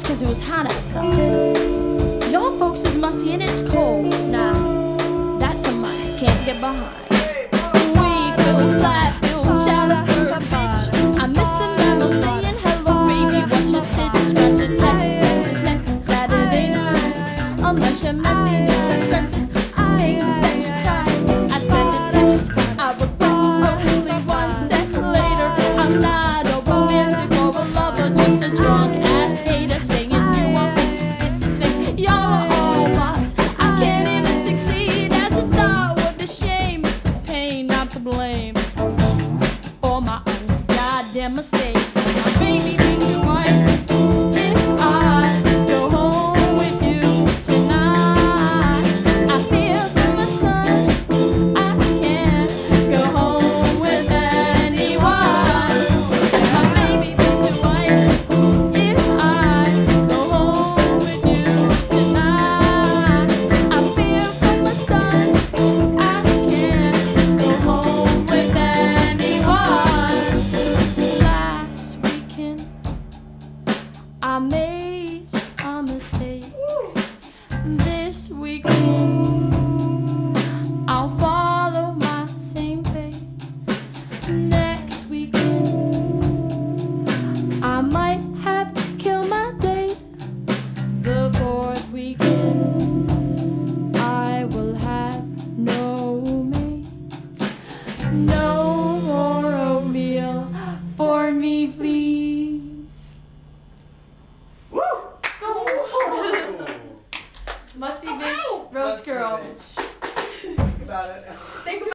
cause it was hot outside. Y'all folks is musty and it's cold. Nah, that's a mind I can't get behind. We bitch. I miss the saying hello, baby. Watch your scratch is next Saturday night. Unless you're messy, goddamn mistakes. My baby I made a mistake. This weekend, I'll follow my same fate. girl. Think about it. Think